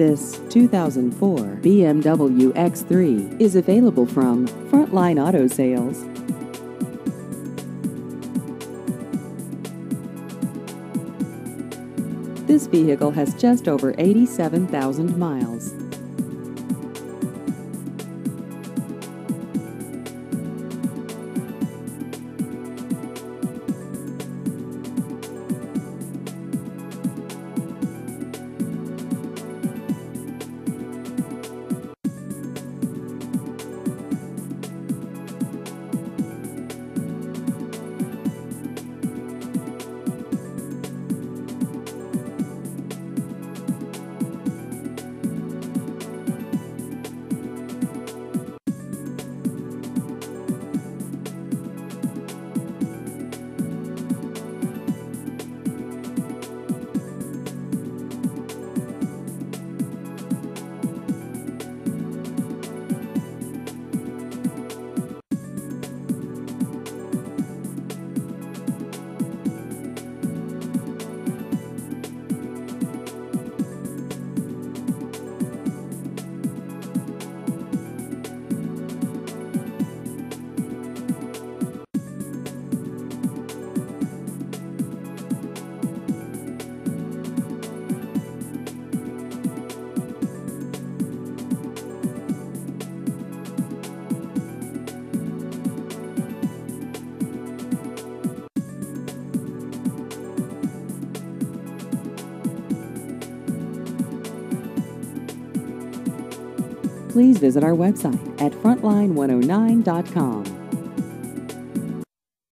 This 2004 BMW X3 is available from Frontline Auto Sales. This vehicle has just over 87,000 miles. Please visit our website at frontline109.com.